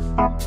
Música